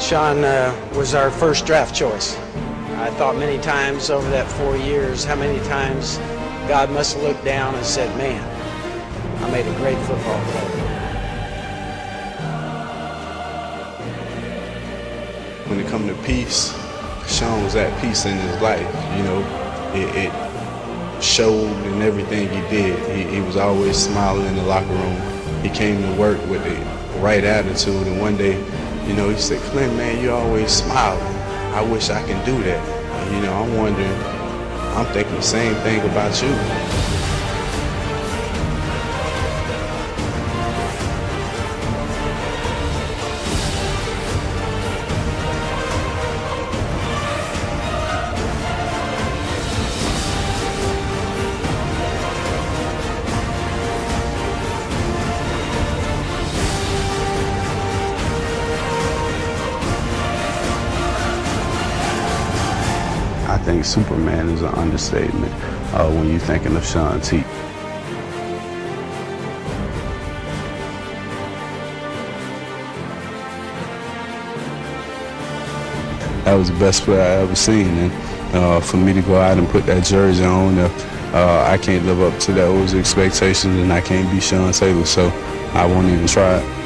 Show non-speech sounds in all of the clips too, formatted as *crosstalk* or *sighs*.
Sean uh, was our first draft choice. I thought many times over that four years how many times God must have looked down and said, Man, I made a great football player. When it come to peace, Sean was at peace in his life. You know, it, it showed in everything he did. He, he was always smiling in the locker room. He came to work with the right attitude. And one day, you know, he said, Clint, man, you always smiling. I wish I can do that. And, you know, I'm wondering, I'm thinking the same thing about you. Think Superman is an understatement uh, when you're thinking of Sean T. That was the best play I ever seen, and uh, for me to go out and put that jersey on, uh, uh, I can't live up to those expectations, and I can't be Sean Taylor, so I won't even try it.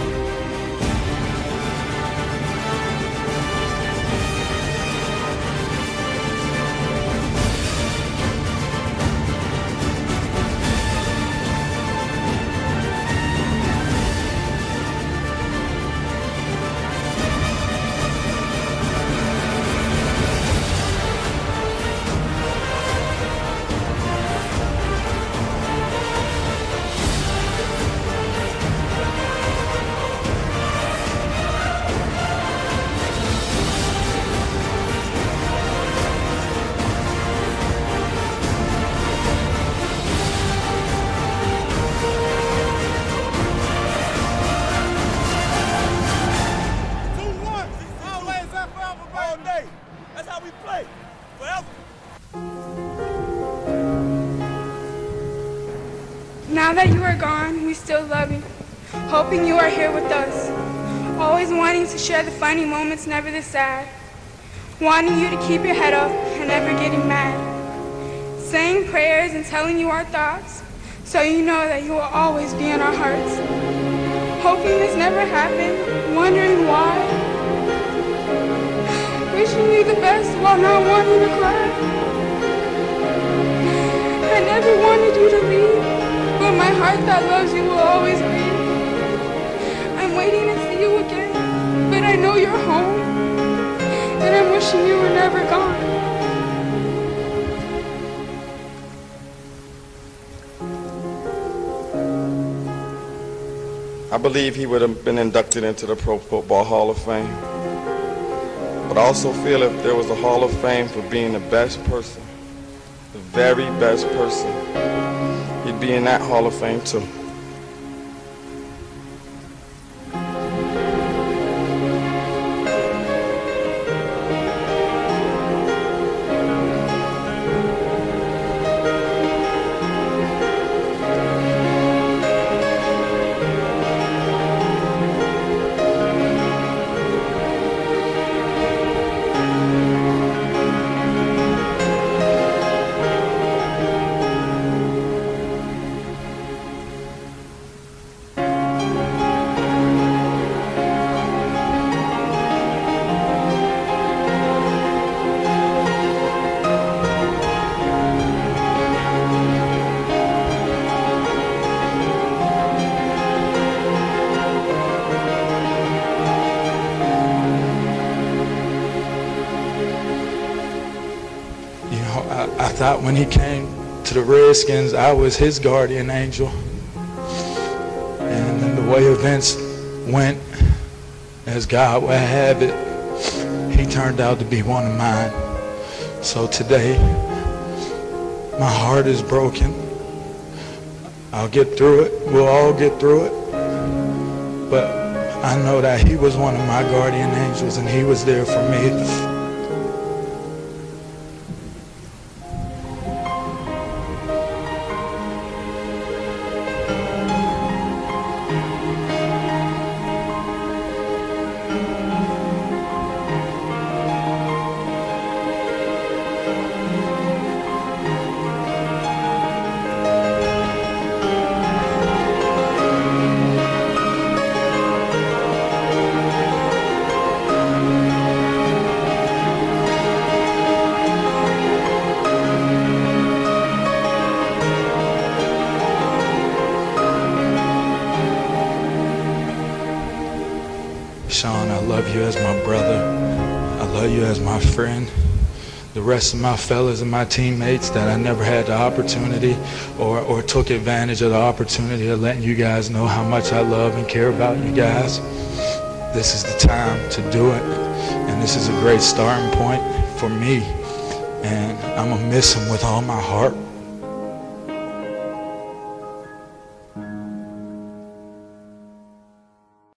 Now that you are gone, we still love you, hoping you are here with us. Always wanting to share the funny moments, never the sad. Wanting you to keep your head up and never getting mad. Saying prayers and telling you our thoughts, so you know that you will always be in our hearts. Hoping this never happened, wondering why. *sighs* Wishing you the best while not wanting to cry. I never wanted you to leave, but my heart that loves you will always bleed. I'm waiting to see you again, but I know you're home, and I'm wishing you were never gone. I believe he would have been inducted into the Pro Football Hall of Fame. But I also feel if there was a Hall of Fame for being the best person, the very best person, be in that Hall of Fame too. I, I thought when he came to the Redskins, I was his guardian angel. And the way events went, as God would have it, he turned out to be one of mine. So today, my heart is broken. I'll get through it. We'll all get through it. But I know that he was one of my guardian angels and he was there for me. Love you as my brother. I love you as my friend. The rest of my fellas and my teammates that I never had the opportunity or, or took advantage of the opportunity of letting you guys know how much I love and care about you guys. This is the time to do it. And this is a great starting point for me. And I'm going to miss him with all my heart.